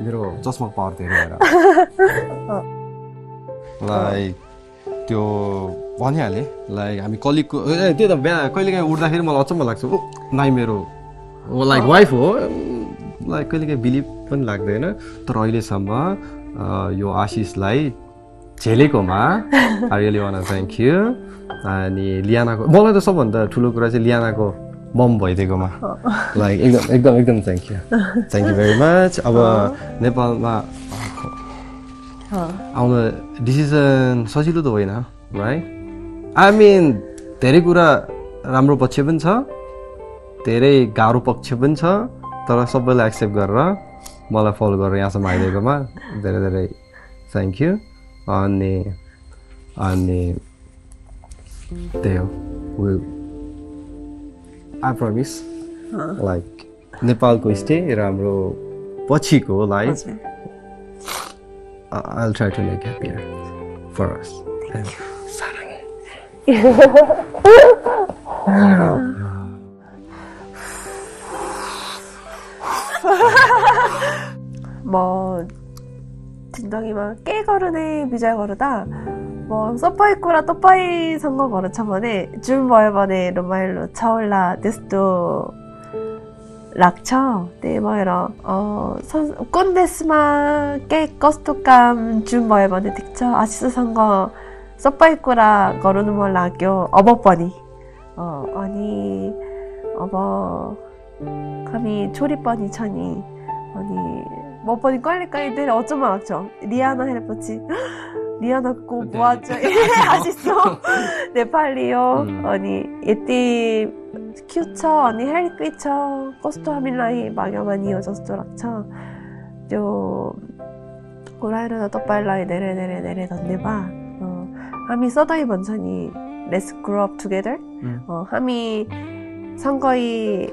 मेरो चस्मा पावर धेरै लाइक त्यो भनिहालेँ। लाइक हामी कलिगको ए त्यही त बिहा कहिलेकाहीँ उठ्दाखेरि मलाई अचम्म लाग्छ। ऊ नाइ मेरो लाइक वाइफ हो। लाइक कहिलेकाहीँ बिलिभ पनि लाग्दैन तर अहिलेसम्म यो आशिषलाई झेलेकोमा I really want thank you अनि लियानाको मलाई त सबभन्दा ठुलो कुरा चाहिँ लियानाको मम भइदिएकोमा। लाइक एकदम एकदम एकदम thank you thank you very much अब नेपालमा आउन डिसिजन सजिलो त होइन राइट आई मिन धेरै कुरा राम्रो पक्ष पनि छ धेरै गाह्रो पक्ष पनि छ तर सबैलाई एक्सेप्ट गरेर मलाई फलो गरेर यहाँसम्म आइदिएकोमा धेरै धेरै थ्याङ्क यू अनि अनि त्यही हो। आई प्रमिस लाइक नेपालको स्टे र हाम्रो पछिको life I'll try to make happier for us. And sarang. 뭐 진정이 막 뭐 깨거르네 미잘거르다? 뭐 서파이코라 또빠이 선거 거르차만에 줌버에번에 로마일로 차올라 데스도 락처 네마이러 뭐 어 꼰데스마 깨 거스토감 줌버에번에 뭐 득처 아시스 선거 서파이코라 거르는 뭐 라교? 어버버니. 어 아니 어버 감히 초리뻔이 천이 아니 뭐뻔이 꽈리까이들 어쩌면 알았죠. 리아나 헤레포치. 리아나 꼬 뭐하죠. 네. 예, 아시죠? 네팔리요. 음. 아니 예띠 큐처 아니 헬리퀴처 코스토 하밀라이 마녀만이 여저스토락처. 요 고라이르나 떡발라이 네레네레 네레 던데바. 어 하미 써다이 번천이 Let's grow up together? 음. 어, 하미 선거이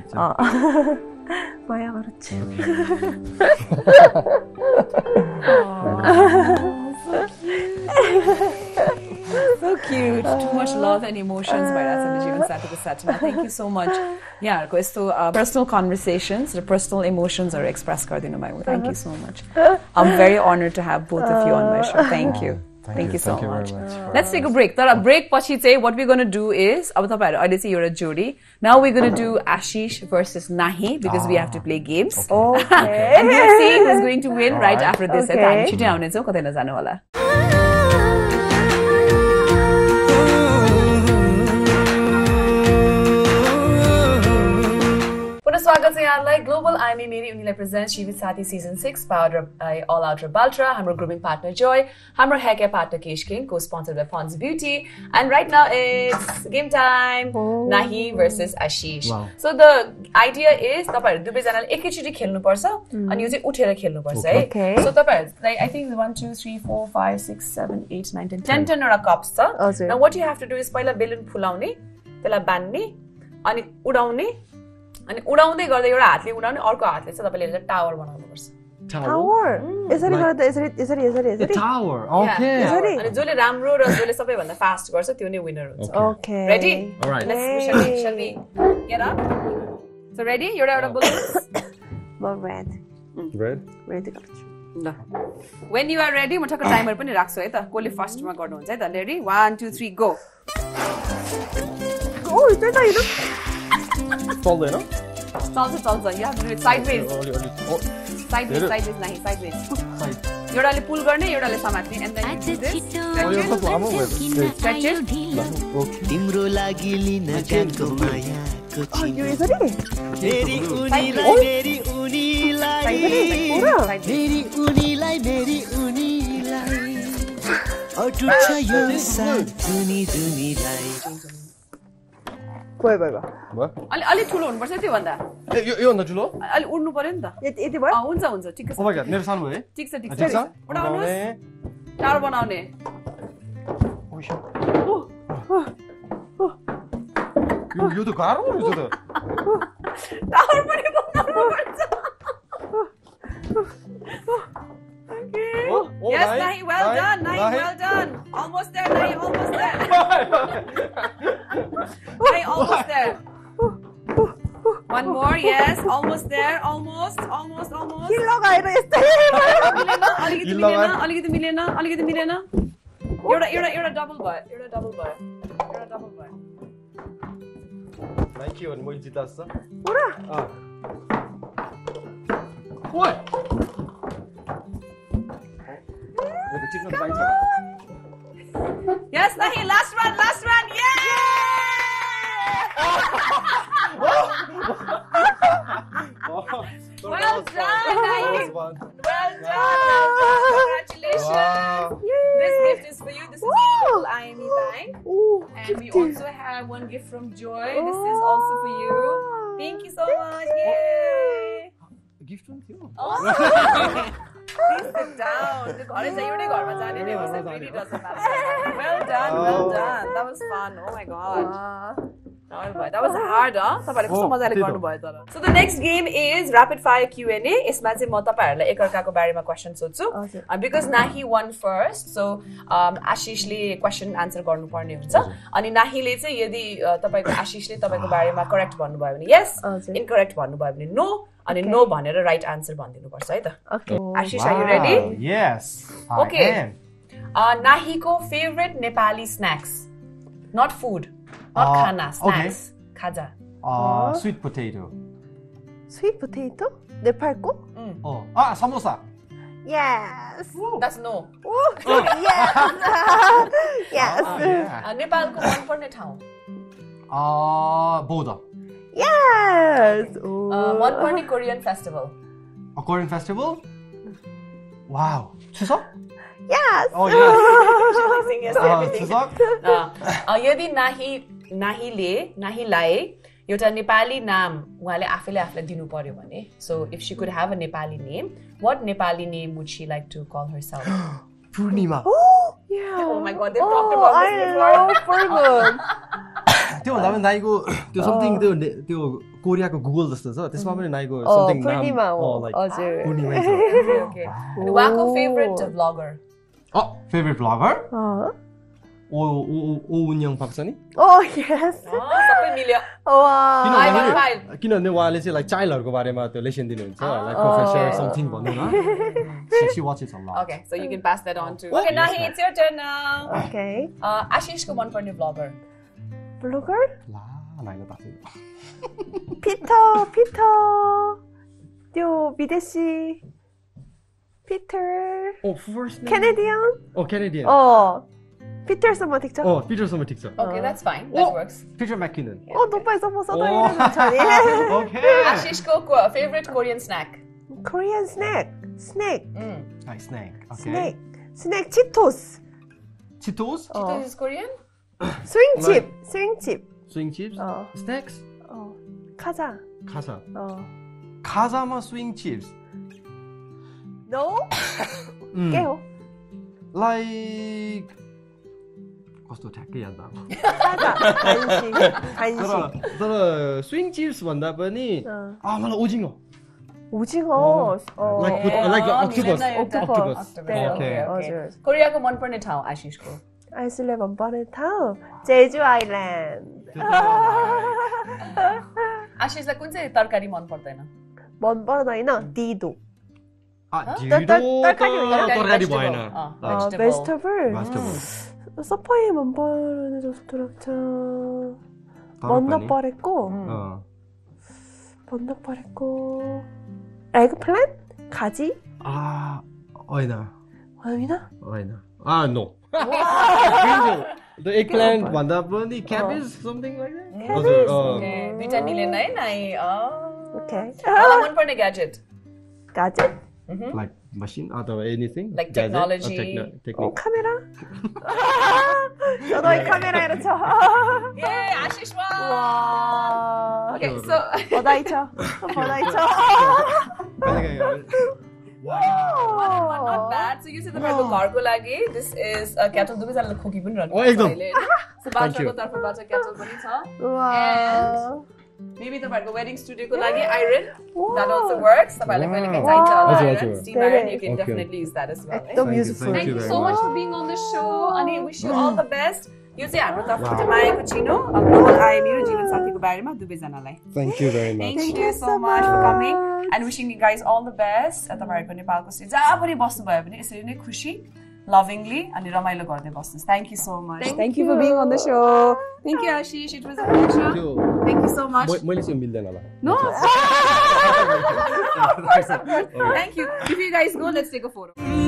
찍죠. 뭐야 그렇지. so cute. Too much love and emotions by Rasa Vijayan Sattva Satana. Thank you so much. Yeah, questo uh, personal conversations, the personal emotions are expressed cardinal my way. Thank you so much. I'm very honored to have both of you on my show. Thank you. Thank you so Thank you very much let's take a break तर break पछि चाहिँ what we gonna do is अब तपाईँहरू अहिले चाहिँ एउटा जोडी now we gonna do Ashish versus Nahee because we have to play games And we'll see who's going to win right after this. है त हामी छिटै आउनेछौँ कतै नजानु होला स्वागत छ यहाँलाई ग्लोबल आइमी मेरी उनीलाई present Jeevan Saathi season six power by all out Baltra हाम्रो ग्रुमिङ पार्टनर जोय हाम्रो ह्याके पार्टनर केश किङ को sponsor by funs beauty and right now it's game time Nahee versus Ashish so the idea is तपाईँहरू दुवैजनाले एकैचोटि खेल्नुपर्छ अनि यो चाहिँ उठेर खेल्नुपर्छ है Okay. सो तपाईँहरू like I think one two three four five six seven eight nine ten ten टेनवटा cups छ हजुर। What you have to do is पहिला बेलुन फुलाउने त्यसलाई बान्ने अनि उडाउने अनि उडाउँदै गर्दा एउटा हातले उडाउने अर्को हातले चाहिँ तपाईँले टावर बनाउनुपर्छ टावर यसरी गर्दा यसरी यसरी यसरी यसरी टावर Yeah, ओके yeah. यसरी? अनि जसले राम्रो र जसले सबैभन्दा फास्ट गर्छ त्यो नै विनर हुन्छ. Okay ready ready? एउटा एउटा बोल्नु रेड रेड रेडी ल. वेन यु आर रेडी म ठक्क टाइमर पनि राख्छु है त. कसले फर्स्टमा गर्नुहुन्छ है त. Ready one two three go चल्दैन चल्छ चल्छ या साइड वेज अलि अलि ओ, sideways sideways Nahee sideways एउटाले पुल गर्ने एउटाले समात्ने एन्ड देन तिम्रो लागि लिन जानको मायाको यो यसरी मेरी उनीलाई मेरी उनीलाई मेरी उनीलाई मेरी उनीलाई अटुट छ यो साथ दुनी दुनीलाई भयो भयो भयो अलि अलिक ठुलो हुनुपर्छ त्योभन्दा ए, यो योभन्दा ठुलो अलिक उड्नु पर्यो नि त यति यति भयो अँ, हुन्छ हुन्छ ठिक छ मेरो सानो भयो ठिक छ ठिक छ। टाढो बनाउने यो त गाह्रो रहेछ त टावर पनि बनाउनु पर्छ Okay. Oh, oh, yes, Nahi, Nahi, well Nahi, done, Nahi, Nahi. well done. Almost there, Nahi, almost there. Nahi, almost there. One more, yes, almost there, almost, almost, almost. किन लगाएर यस्तै मिलेन, अलिकति Kill मिलेन, लगाएर। अलिकति मिलेन, अलिकति मिलेन। एउटा एउटा एउटा डबल भयो एउटा डबल भयो एउटा डबल भयो नाइ के भने मैले जित्दा जस्तो पुरा अँ। Yes, Nahi, last run, last run, yay! well done, Nahi. Well done. Congratulations. Wow. This gift is for you. This is from IME Bank. And we also have one gift from Joy. This is also for you. Thank you so Thank much. You. Yay. Gift from you. Oh. त्यो घरै चाहिँ एउटै घरमा जाने नै हो? तपाईँहरूले कस्तो Oh, मजाले त्यही त। गर्नुभयो तर. So the next game is rapid fire Q&A. यसमा चाहिँ म तपाईँहरूलाई एकअर्काको बारेमा क्वेसन सोध्छु. Nahi won first, so um, आशिषले क्वेसन आन्सर गर्नुपर्ने हुन्छ अनि नाहीले चाहिँ यदि uh, तपाईँको आशिषले तपाईँको बारेमा करेक्ट भन्नुभयो भने यस। इनकरेक्ट भन्नुभयो भने नो अनि नो भनेर राइट आन्सर भनिदिनुपर्छ है त Okay. Ashish are you ready Yes. I Okay. am. नाहीको favourite Nepali snacks not food not Uh, खाना okay. स्न्याक्स खाजा Uh, sweet potato. Sweet potato? नेपालको? Oh. Ah, samosa. Yes. That's no Oh, yes. yes. Ah, yeah. नेपालको मनपर्ने ठाउँ Uh, Boda. Yes. Uh, Oh. मनपर्ने Korean festival A Korean festival? Wow. Chuseok? Yes. Oh, yes. Uh, Uh, Chuseok? यदि नाही नाहीले नाहीलाई एउटा नेपाली नाम उहाँले आफैले आफूलाई दिनु पर्यो भने so if she could have a Nepali name what Nepali name would she like to call herself Purnima. Yeah. Oh my god, they've talked Oh, about I this before. love Purman. त्यो भन्दा पनि नाइको त्यो something त्यो ने- त्यो कोरियाको Google जस्तो छ। त्यसमा पनि नाइको Oh, समथिङ उहाँको favourite favourite oh oh oh उन्यङ छ नि oh, किनभने उहाँले चाहिँ लाइक चाइल्डहरूको बारेमा त्यो लेसन दिनुहुन्छ। Like Oh. प्रोफेसर समथिङ भनौँ न। She watches a lot Okay, so you can pass that on to. Okay, Nahi, it's your turn now. Okay. Uh, आशिषको मनपर्ने भ्लगर Blogger? ला नाइले थाहा छैन Peter, Peter. त्यो विदेशी Peter. Oh first Canadian? Oh Canadian Oh. Peterसँग ठिक छ? ओ पिटरसम्म ठिक छ Okay, that's fine. That Oh. works. Peter McKinnon Oh, तपाईँसँग सधैँ Oh. हुनुहुन्छ नि. ओके आशिषको को- favorite Korean snack. Korean snack. Snake. Mm. Nice snack okay Snake. Snack Cheetos. Cheetos Oh. This is Korean? 스윙칩, 스윙칩. 스윙칩? 어. 스낵스? 어. 카자. 카사. 어. 카자마 스윙칩. No. 음. 깨요. Like 코스도 작게 한다. 사자 간식 간식. 저는 스윙 칩스 만다 보니 어. 아 맞아 오징어. 오징어. 어. 어. Like like octopus. Octopus. 네, 네, 오케이. 맞아요. one point tao Ashish ko. 아이슬람 원버는 타오 제주 아일랜드 आशिषलाई कुन चाहिँ तरकारी मन पर्दैन मन पर्दैन दिदो तरकारी भएन भेजिटेबल सबै मन पर्ने जस्तो लाग्छ भन्द परेको भन्द परेको एग प्लान्ट खाजी होइन होइन होइन नो ब्रिन्जल द एग प्लान्ट भन्दा पनि क्याबेज समथिङ लाइक द्याट हजुर अँ. Okay, दुइटा मिलेन है नाइ ओके मलाई मनपर्ने ग्याजेट गाजेट लाइक मसिन अथवा anything Like technology. 어, technique 카메라 저도 이 카메라로 쳐 Yay, Ashish won! 와 Okay, so 버다이 쳐 버다이 쳐 not bad. So you see तपाईँको घरको लागि this is a kettle दुवैजनाले खोकी पनि रहनु Oh, एकदम. So बाच्चाको तर्फबाट kettle पनि छ. 와 Maybe तपाईँहरूको wedding studioको लागि iron that also works. तपाईँहरूलाई कहिले काहीँ चाहिन्छ होला iron. You can Okay. definitely use that as well. है? एकदम you, useful thank Thank you very so much. much for being on the show अनि wish you all the best. यो चाहिँ हाम्रो तर्फबाट मायाको चिनो ग्लोबल आइएमी र जीवन साथीको बारेमा दुवैजनालाई thank you very much Thank you so much for coming and wishing you guys all the best. तपाईँहरूको नेपालको चाहिँ जहाँ पनि बस्नुभयो भने यसरी नै खुसी लभिङली अनि रमाइलो गर्दै बस्नुहोस् thank you so much thank you for being on the show thank you Ashish it was a pleasure thank you so much मैले चाहिँ मिल्दैन होला no thank you if you guys go let's take a photo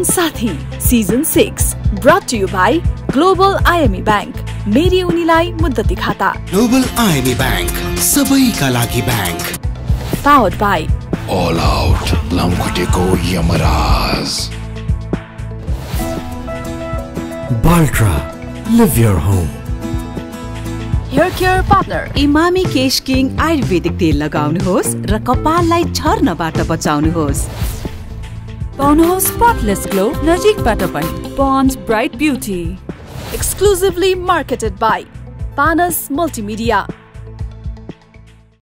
Jeevan Saathi season six brought you by global IME bank मेरी उनीलाई मुद्दती खाता। Global IME bank सबैका लागि bank powered by All out लामखुट्टेको यमराज। Baltra, live your home. Hair care partner Emami Kesh king Ayurvedic तेल लगाउनुहोस् र कपाललाई छर्नबाट बचाउनुहोस्। Bonho's Spotless Glow Rajik Patapan Bond's Bright Beauty. Exclusively marketed by Panas Multimedia.